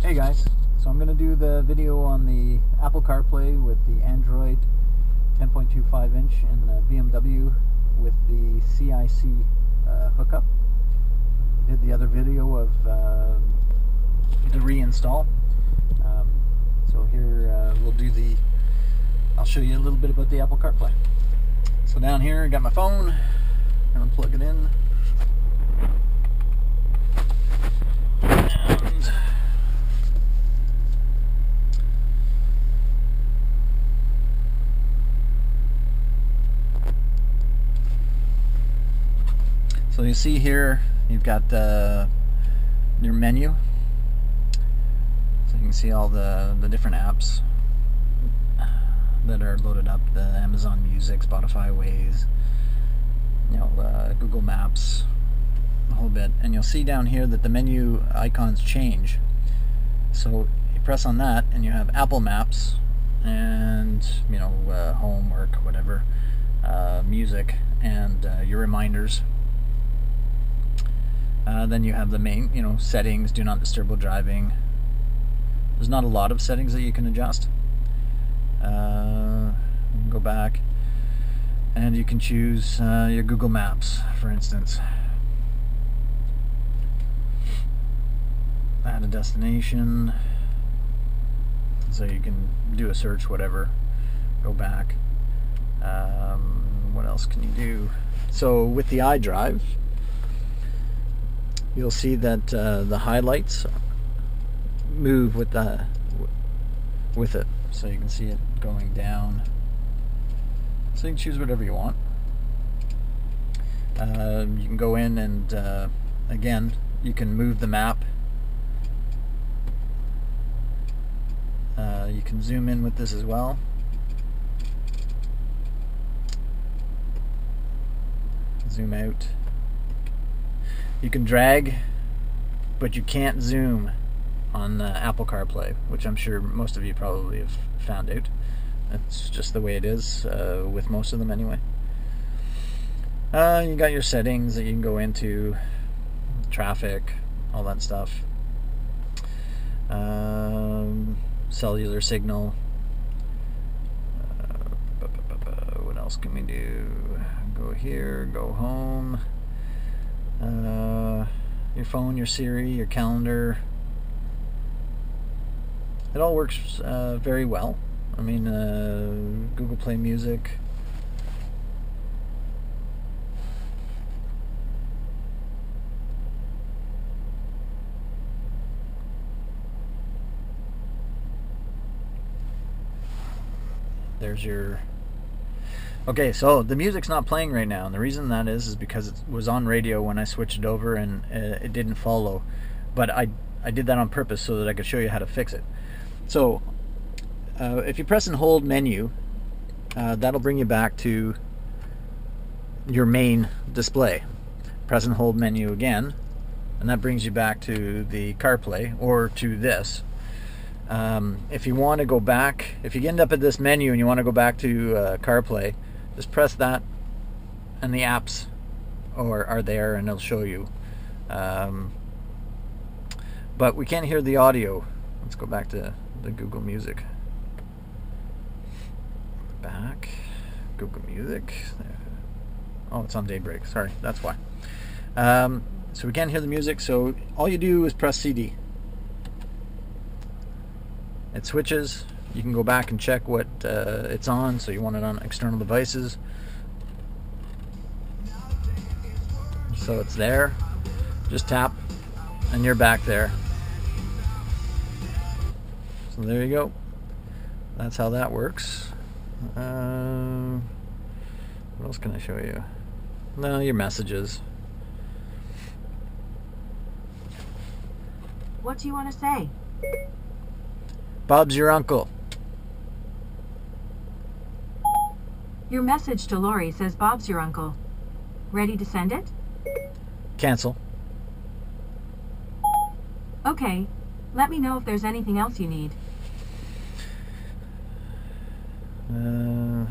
Hey guys, so I'm going to do the video on the Apple CarPlay with the Android 10.25 inch and the BMW with the CIC uh, hookup. Did the other video of uh, the reinstall. Um, so here uh, we'll do the, I'll show you a little bit about the Apple CarPlay. So down here I got my phone, I'm going to plug it in. And So you see here, you've got uh, your menu. So you can see all the, the different apps that are loaded up, the Amazon Music, Spotify, Waze, you know, uh, Google Maps, a whole bit. And you'll see down here that the menu icons change. So you press on that and you have Apple Maps and, you know, uh, home, whatever, uh, music, and uh, your reminders uh, then you have the main, you know, settings, do not disturb while driving. There's not a lot of settings that you can adjust. Uh, go back and you can choose uh, your Google Maps, for instance. Add a destination. So you can do a search, whatever. Go back. Um, what else can you do? So with the iDrive, you'll see that uh, the highlights move with the with it. So you can see it going down. So you can choose whatever you want. Uh, you can go in and uh, again you can move the map. Uh, you can zoom in with this as well. Zoom out you can drag, but you can't zoom on uh, Apple CarPlay, which I'm sure most of you probably have found out. That's just the way it is uh, with most of them anyway. Uh, you got your settings that you can go into, traffic, all that stuff. Um, cellular signal. Uh, what else can we do? Go here, go home uh, your phone, your Siri, your calendar. It all works uh, very well. I mean, uh, Google Play Music. There's your Okay, so the music's not playing right now, and the reason that is is because it was on radio when I switched it over and uh, it didn't follow. But I I did that on purpose so that I could show you how to fix it. So uh, if you press and hold menu, uh, that'll bring you back to your main display. Press and hold menu again, and that brings you back to the CarPlay or to this. Um, if you want to go back, if you end up at this menu and you want to go back to uh, CarPlay, just press that and the apps or are there and it'll show you. Um, but we can't hear the audio. Let's go back to the Google Music. Back. Google Music. Oh it's on daybreak. Sorry that's why. Um, so we can't hear the music so all you do is press CD it switches you can go back and check what uh, it's on so you want it on external devices. So it's there. Just tap and you're back there. So there you go. That's how that works. Uh, what else can I show you? No your messages. What do you want to say? Bob's your uncle Your message to Lori says Bob's your uncle. Ready to send it? Cancel. Okay. Let me know if there's anything else you need. Uh,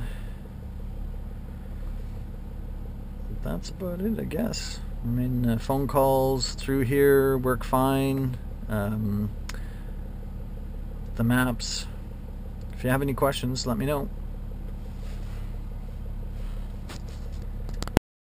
that's about it, I guess. I mean, uh, phone calls through here work fine. Um, the maps. If you have any questions, let me know.